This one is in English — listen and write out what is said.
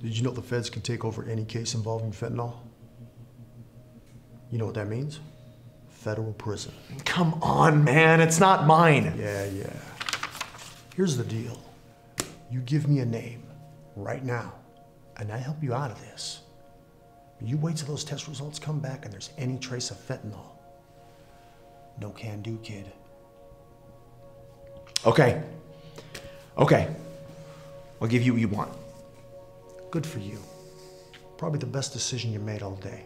Did you know the feds can take over any case involving fentanyl? You know what that means? Federal prison. Come on, man, it's not mine. Yeah, yeah. Here's the deal you give me a name right now, and I help you out of this. You wait till those test results come back and there's any trace of fentanyl. No can do, kid. Okay. Okay. I'll give you what you want. Good for you. Probably the best decision you made all day.